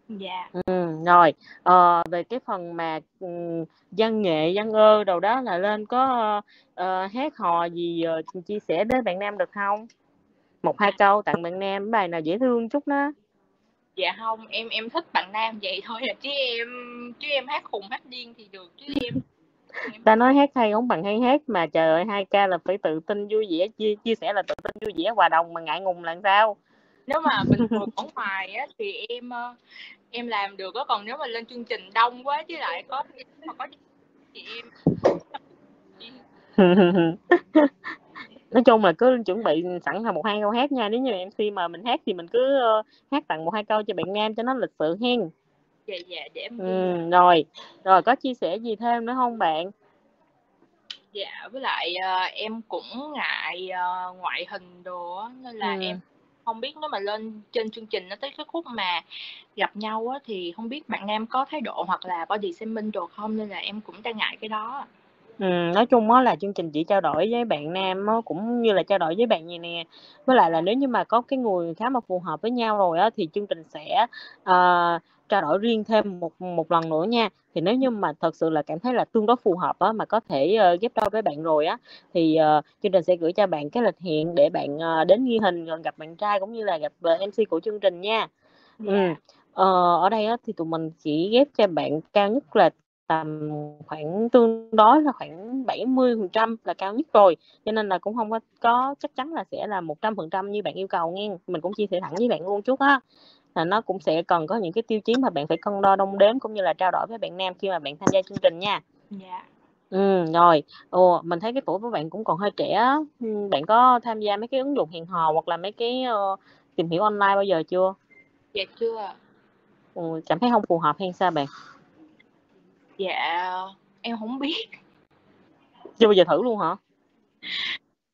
S5: Dạ.
S4: Ừm, rồi, ờ, về cái phần mà, ừm, văn nghệ, văn ơ đồ đó là lên có, ờ, hát hò gì, ch chia sẻ với bạn nam được hông? 1-2 câu tặng bạn nam, bài nào dễ thương chút đó.
S5: Dạ hông, em em thích bạn nam vậy thôi à, chứ em chứ em hát khùng hát điên thì được, chứ em
S4: Ta nói hát hay hổng bằng hay hát mà, trời ơi, 2K là phải tự tin, vui vẻ, chia chia sẻ là tự tin, vui vẻ, hòa đồng mà ngại ngùng là sao?
S5: Nếu mà bình thường ở ngoài á thì em, em làm được á, còn nếu mà lên chương trình đông quá với lại có mà có thì em (laughs)
S4: Nói chung là cứ chuẩn bị sẵn là 1-2 câu hát nha, nếu như MC mời mình hát thì mình cứ, ơ, hát tặng 1-2 câu cho bạn nam cho nó lịch sự hen.
S5: Dạ, dạ, để em.
S4: Ừm, rồi, rồi có chia sẻ gì thêm nữa hông bạn?
S5: Dạ, với lại, ờ, em cũng ngại, ờ, ngoại hình đồ á, nên là em không biết nếu mà lên trên chương trình nó tới cái khúc mà gặp nhau á, thì không biết bạn nam có thái độ hoặc là body shaming đồ không, nên là em cũng đang ngại cái đó.
S4: Ừm, nói chung á là chương trình chỉ trao đổi với bạn nam á, cũng như là trao đổi với bạn vầy nè, với lại là nếu như mà có cái người khá mà phù hợp với nhau rồi á, thì chương trình sẽ, ờ, trao đổi riêng thêm một một lần nữa nha. Thì nếu như mà thật sự là cảm thấy là tương đối phù hợp á, mà có thể, ơ, ghép đôi với bạn rồi á, thì, ờ, chương trình sẽ gửi cho bạn cái lịch hẹn để bạn, ờ, đến ghi hình rồi gặp bạn trai cũng như là gặp, ờ, MC của chương trình nha. Ừm,
S5: Dạ.
S4: ờ, ở đây á thì tụi mình chỉ ghép cho bạn cao nhất là tầm khoảng tương đối là khoảng 70% là cao nhất rồi. Cho nên là cũng không có, có chắc chắn là sẽ là 100% như bạn yêu cầu nghe. Mình cũng chia sẻ thẳng với bạn luôn chút á là nó cũng sẽ cần có những cái tiêu chí mà bạn phải cân đo đong đếm cũng như là trao đổi với bạn nam khi mà bạn tham gia chương trình nha.
S5: Dạ.
S4: Ừ rồi. Ồ mình thấy cái tuổi của bạn cũng còn hơi trẻ bạn có tham gia mấy cái ứng dụng hẹn hò hoặc là mấy cái uh, tìm hiểu online bao giờ chưa?
S5: Dạ chưa
S4: ừ, cảm thấy không phù hợp hay sao bạn
S5: dạ em không biết.
S4: Chưa bao giờ thử luôn hả?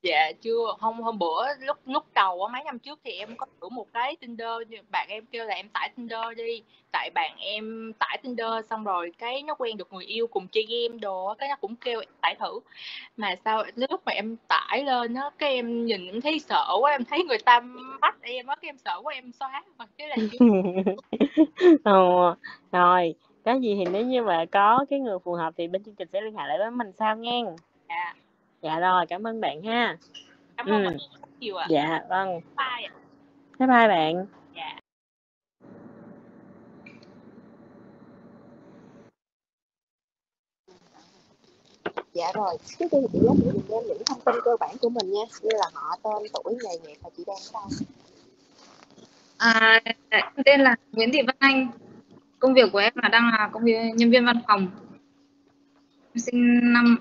S5: Dạ chưa. Hôm hôm bữa lúc lúc đầu á mấy năm trước thì em có thử một cái Tinder bạn em kêu là em tải Tinder đi. Tại bạn em tải Tinder xong rồi cái nó quen được người yêu cùng chơi game đồ cái nó cũng kêu em tải thử. Mà sao lúc mà em tải lên á cái em nhìn em thấy sợ quá em thấy người ta bắt em á cái em sợ quá em xóa. Mà cái là
S4: ừ, (laughs) rồi có gì thì nếu như mà có cái người phù hợp thì bên chương trình sẽ liên hệ lại với mình sau nghe.
S5: Dạ.
S4: Dạ rồi cảm ơn bạn ha.
S5: Cảm ơn ừ. bạn nhiều ạ.
S4: Dạ vâng.
S5: Bye
S4: bye bye bạn.
S5: Dạ.
S6: Dạ rồi, trước tiên chị giới thiệu giùm em những thông tin cơ bản của mình nha, như là họ tên, tuổi, nghề nghiệp và chị đang ở đâu.
S7: À, tên là Nguyễn Thị Văn Anh. Công việc của em là đang là công việc nhân viên văn phòng. Em sinh năm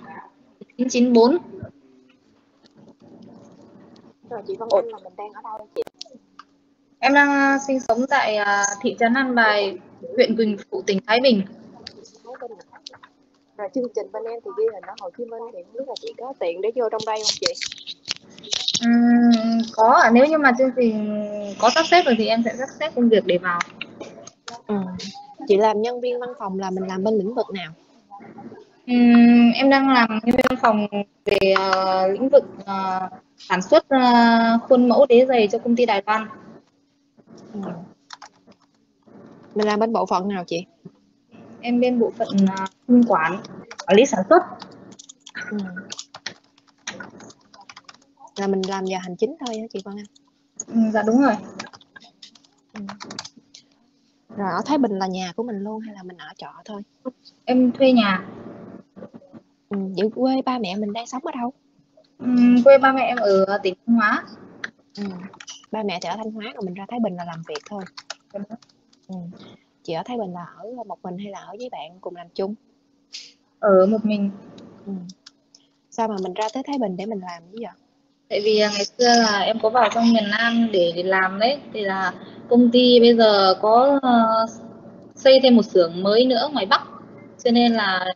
S7: 1994.
S6: Rồi chị Văn Anh là mình đang ở đâu chị?
S7: Em đang sinh sống tại thị trấn An Bài, huyện Quỳnh Phụ, tỉnh Thái Bình.
S6: Thái Bình. Rồi chương trình bên em thì ghi hình ở Hồ Chí Minh thì không biết là chị có tiện để vô trong đây không chị?
S7: Uhm, có nếu như mà chương trình có sắp xếp rồi thì em sẽ sắp xếp công việc để vào.
S6: Ừ. Chị làm nhân viên văn phòng là mình làm bên lĩnh vực nào?
S7: Uhm, em đang làm nhân viên văn phòng về uh, lĩnh vực uh, sản xuất uh, khuôn mẫu đế giày cho công ty Đài Loan.
S6: Ừ. Mình làm bên bộ phận nào chị?
S7: Em bên bộ phận uh, quản, quản lý sản xuất.
S6: Ừ. Là mình làm giờ hành chính thôi hả chị Vân Anh?
S7: Ừ, dạ đúng rồi.
S6: Ừ. Rồi ở Thái Bình là nhà của mình luôn hay là mình ở trọ thôi?
S7: Em thuê nhà.
S6: Ừ, vậy quê ba mẹ mình đang sống ở đâu?
S7: Ừ, quê ba mẹ em ở tỉnh Thanh Hóa.
S6: Ừ. Ba mẹ thì ở Thanh Hóa rồi mình ra Thái Bình là làm việc thôi. Ừ. Chị ở Thái Bình là ở một mình hay là ở với bạn cùng làm chung?
S7: Ở một mình.
S6: Ừ. Sao mà mình ra tới Thái Bình để mình làm gì vậy?
S7: Tại vì ngày xưa là em có vào trong miền Nam để làm đấy, thì là công ty bây giờ có uh, xây thêm một xưởng mới nữa ngoài Bắc, cho nên là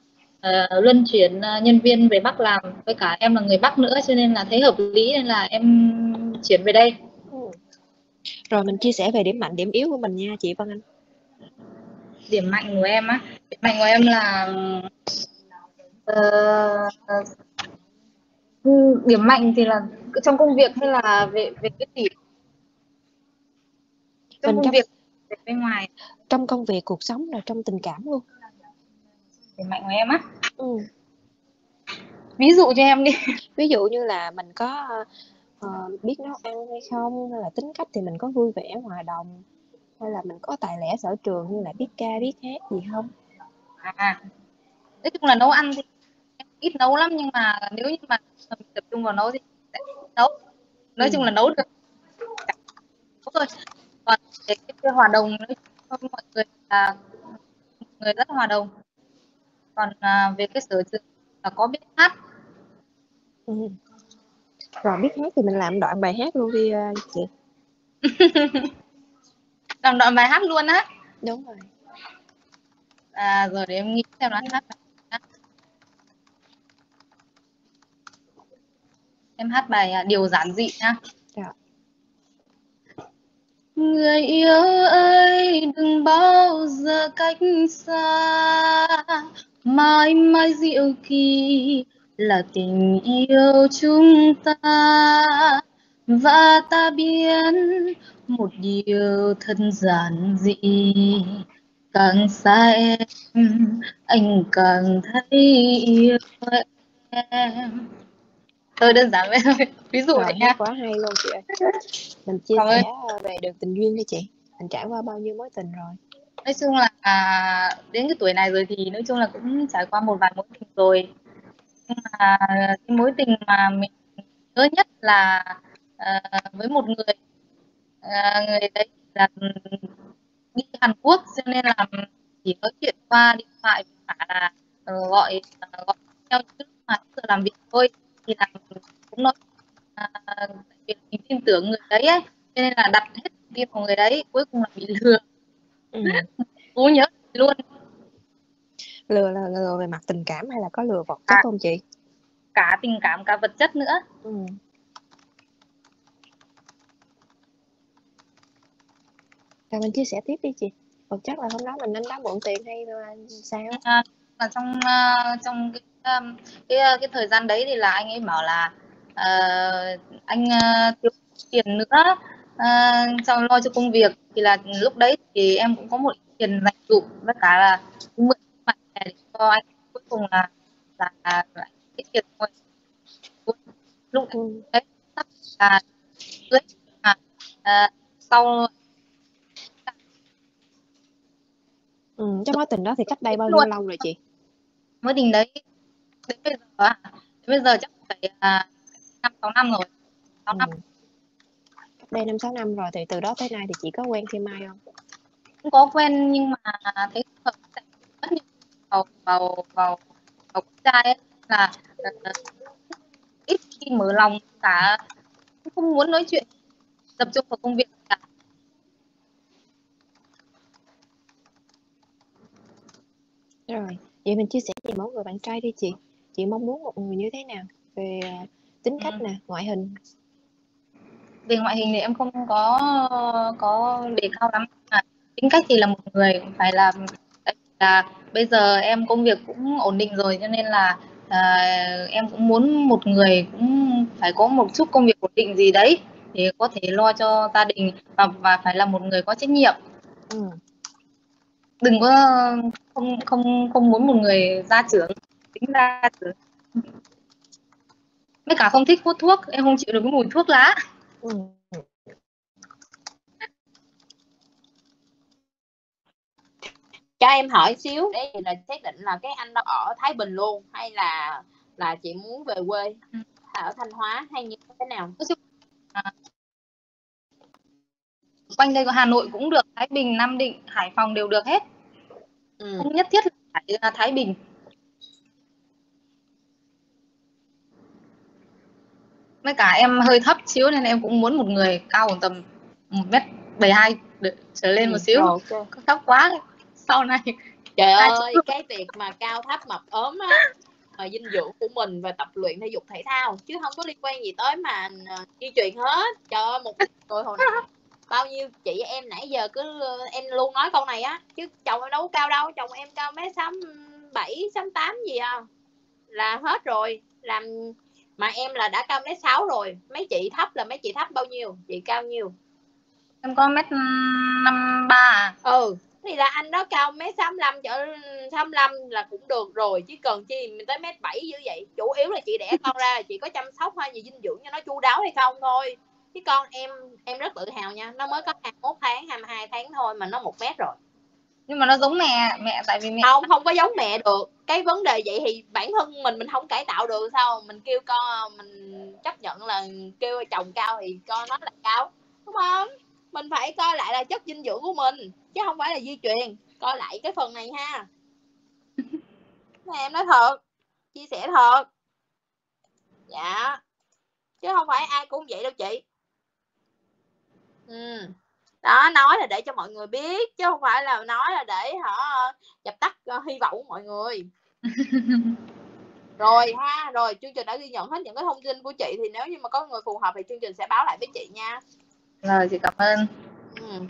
S7: uh, luân chuyển uh, nhân viên về Bắc làm, với cả em là người Bắc nữa, cho nên là thấy hợp lý nên là em chuyển về đây.
S6: Ừ. Rồi mình chia sẻ về điểm mạnh, điểm yếu của mình nha chị Vân Anh.
S7: Điểm mạnh của em á, điểm mạnh của em là uh, điểm mạnh thì là trong công việc hay là về về cái gì trong
S6: Mình
S7: công
S6: trong-
S7: việc bên ngoài
S6: Trong công việc, cuộc sống là trong tình cảm luôn.
S7: điểm mạnh của em á
S6: Ừ.
S7: ví dụ cho em đi (laughs)
S6: Ví dụ như là mình có ờ, biết nấu ăn hay không, hay là tính cách thì mình có vui vẻ, hòa đồng, hay là mình có tài lẻ sở trường như là biết ca, biết hát gì không?
S7: à nói chung là nấu ăn thì em ít nấu lắm nhưng mà nếu như mà mình tập trung vào nấu thì sẽ nấu nói
S6: Ừ.
S7: chung là nấu được nấu thôi còn về cái hòa đồng nói mọi người là người rất hòa đồng còn à, về cái sở trường là có biết hát
S6: Ừ. Rồi biết hát thì mình làm đoạn bài hát luôn đi ờ, chị. (laughs)
S7: làm đoạn bài hát luôn á
S6: Đúng rồi.
S7: à rồi để em nghĩ xem nó hát em hát bài à, điều giản dị nha
S6: Rồi
S7: người yêu ơi, đừng bao giờ cách xa. Mãi mãi diệu kỳ là tình yêu chúng ta. Và ta biết một điều thật giản dị. Càng xa em, anh càng thấy yêu em thôi đơn giản vậy thôi (laughs) ví dụ vậy nha
S6: quá hay luôn chị ơi. Mình chia
S7: Cảm
S6: sẻ
S7: ơn.
S6: về đường tình duyên đi chị. Mình trải qua bao nhiêu mối tình rồi.
S7: nói chung là à, đến cái tuổi này rồi thì nói chung là cũng trải qua một vài mối tình rồi nhưng mà cái mối tình mà mình nhớ nhất là à, với một người à, người đấy là đi Hàn Quốc cho nên là chỉ nói chuyện qua điện thoại và là uh, gọi uh, gọi theo những lúc mà giờ làm việc thôi thì là cũng nói à, mình tin tưởng người đấy ấy cho nên là đặt hết tin vào người đấy cuối cùng là bị lừa
S6: ừ. (laughs)
S7: cú nhớ luôn
S6: lừa là lừa về mặt tình cảm hay là có lừa vật chất
S7: À.
S6: không chị
S7: cả tình cảm cả vật chất nữa
S6: ừ. Rồi mình chia sẻ tiếp đi chị vật chất là hôm đó mình nên đóng mượn tiền hay là sao
S7: à, và trong à, trong cái, um, cái cái thời gian đấy thì là anh ấy bảo là ờ, anh à, thiếu tiền nữa uh, cho lo cho công việc thì là lúc đấy thì em cũng có một tiền dành dụm với cả là mượn bạn bè để cho anh cuối cùng là là, là cái tiền thôi lúc
S6: ừ.
S7: đấy là cưới à, sau
S6: Ừ. cái mối tình đó thì cách đây bao nhiêu lâu rồi chị
S7: mối tình đấy đến bây giờ à, đến bây giờ chắc phải à, năm sáu năm rồi sáu năm.
S6: Ừ. đây năm sáu năm rồi thì từ đó tới nay thì chị có quen thêm ai không?
S7: Cũng có quen nhưng mà thấy hợp rất nhiều vào vào vào vào con trai ấy. Là ờ, ít khi mở lòng cả không muốn nói chuyện tập trung vào công việc cả.
S6: Rồi vậy mình chia sẻ về mỗi người bạn trai đi chị. Chị mong muốn một người như thế nào? Về à, tính cách
S7: Ừ.
S6: nè ngoại hình.
S7: Về ngoại hình thì em không có có đề cao lắm. À, tính cách thì là một người cũng phải là là bây giờ em công việc cũng ổn định rồi cho nên là à, em cũng muốn một người cũng phải có một chút công việc ổn định gì đấy để có thể lo cho gia đình và và phải là một người có trách nhiệm.
S6: Ừ.
S7: đừng có không không không muốn một người gia trưởng tính gia trưởng với cả không thích hút thuốc em không chịu được cái mùi thuốc lá
S6: Ừ.
S8: cho em hỏi xíu để là xác định là cái anh đó ở Thái Bình luôn hay là là chị muốn về quê
S7: Ừ.
S8: ở Thanh Hóa hay như thế nào
S7: là quanh đây có Hà Nội cũng được Thái Bình Nam Định Hải Phòng đều được hết.
S8: Ừ.
S7: không nhất thiết là phải là Thái Bình. Với cả em hơi thấp xíu nên em cũng muốn một người cao khoảng tầm một mét bảy hai trở lên một xíu.
S8: Rồi, ok.
S7: thấp quá. Sau này
S8: trời ơi cái việc mà cao thấp mập ốm á mà dinh dưỡng của mình và tập luyện thể dục thể thao chứ không có liên quan gì tới mà ờ, di truyền hết. Ơi một (laughs) người hồi nãy bao nhiêu chị em nãy giờ cứ ờ, em luôn nói câu này á chứ chồng em đâu có cao đâu chồng em cao mét sáu bảy sáu tám gì à. Là hết rồi làm mà em là đã cao mét sáu rồi mấy chị thấp là mấy chị thấp bao nhiêu chị cao nhiêu?
S7: Em có mét năm ba à?
S8: Ừ thì là anh đó cao mét sáu lăm trở sáu lăm là cũng được rồi chứ cần chi mình tới mét bảy như vậy? Chủ yếu là chị đẻ con ra chị có chăm sóc hay gì dinh dưỡng cho nó chu đáo hay không thôi chứ con em em rất tự hào nha. Nó mới có 21 tháng 22 tháng thôi mà nó một mét rồi.
S7: Nhưng mà nó giống mẹ mẹ tại vì mẹ
S8: không không có giống mẹ được. Cái vấn đề vậy thì bản thân mình mình không cải tạo được sao mình kêu con mình chấp nhận là kêu chồng cao thì con nó là cao. Đúng không? Mình phải coi lại là chất dinh dưỡng của mình chứ không phải là di truyền. Coi lại cái phần này ha. Này, em nói thật chia sẻ thật. Dạ. Chứ không phải ai cũng vậy đâu chị ừ. Đó nói là để cho mọi người biết chứ không phải là nói là để họ dập tắt ờ, hy vọng của mọi người. (laughs) Rồi ha rồi chương trình đã ghi nhận hết những cái thông tin của chị thì nếu như mà có người phù hợp thì chương trình sẽ báo lại với chị nha.
S7: Rồi chị cảm ơn.
S8: Ừ.